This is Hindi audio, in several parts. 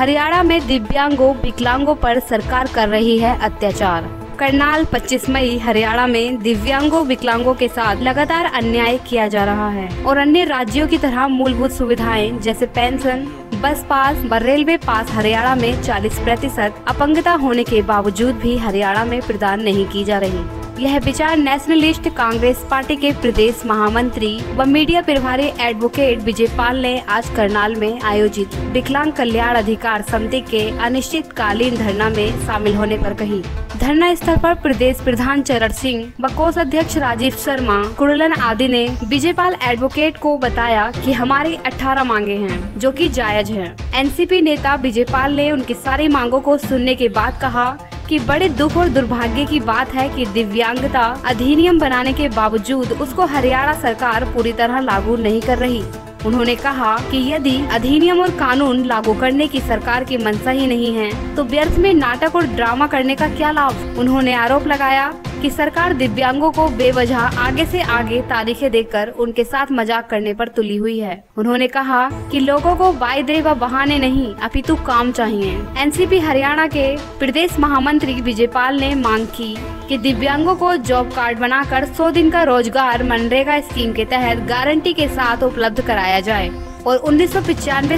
हरियाणा में दिव्यांगों, विकलांगों पर सरकार कर रही है अत्याचार। करनाल 25 मई, हरियाणा में दिव्यांगों, विकलांगों के साथ लगातार अन्याय किया जा रहा है और अन्य राज्यों की तरह मूलभूत सुविधाएँ, जैसे पेंशन, बस पास व रेलवे पास हरियाणा में 40 प्रतिशत अपंगता होने के बावजूद भी हरियाणा में प्रदान नहीं की जा रही। यह विचार नेशनलिस्ट कांग्रेस पार्टी के प्रदेश महामंत्री व मीडिया प्रभारी एडवोकेट विजय पाल ने आज करनाल में आयोजित विकलांग कल्याण अधिकार समिति के अनिश्चितकालीन धरना में शामिल होने पर कही धरना स्थल पर प्रदेश प्रधान चरण सिंह व कोष अध्यक्ष राजीव शर्मा कुड़लन आदि ने विजय पाल एडवोकेट को बताया कि हमारी 18 मांगे हैं, जो कि जायज़ हैं। एनसीपी नेता विजय पाल ने उनकी सारी मांगों को सुनने के बाद कहा कि बड़े दुख और दुर्भाग्य की बात है कि दिव्यांगता अधिनियम बनाने के बावजूद उसको हरियाणा सरकार पूरी तरह लागू नहीं कर रही। उन्होंने कहा कि यदि अधिनियम और कानून लागू करने की सरकार की मंशा ही नहीं है तो व्यर्थ में नाटक और ड्रामा करने का क्या लाभ? उन्होंने आरोप लगाया कि सरकार दिव्यांगों को बेवजह आगे से आगे तारीखें देकर उनके साथ मज़ाक करने पर तुली हुई है। उन्होंने कहा कि लोगों को वायदे व बहाने नहीं, अपितु काम चाहिए। एनसीपी हरियाणा के प्रदेश महामंत्री विजय पाल ने मांग की कि दिव्यांगों को जॉब कार्ड बनाकर 100 दिन का रोज़गार मनरेगा स्कीम के तहत गारंटी के साथ उपलब्ध कराया जाए। और उन्नीस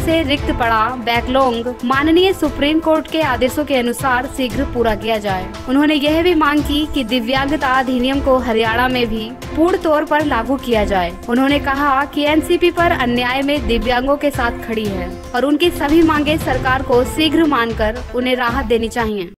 से रिक्त पड़ा बैकलॉन्ग माननीय सुप्रीम कोर्ट के आदेशों के अनुसार शीघ्र पूरा किया जाए। उन्होंने यह भी मांग की कि दिव्यांगता अधिनियम को हरियाणा में भी पूर्ण तौर पर लागू किया जाए। उन्होंने कहा कि एनसीपी पर अन्याय में दिव्यांगों के साथ खड़ी है और उनकी सभी मांगे सरकार को शीघ्र मानकर उन्हें राहत देनी चाहिए।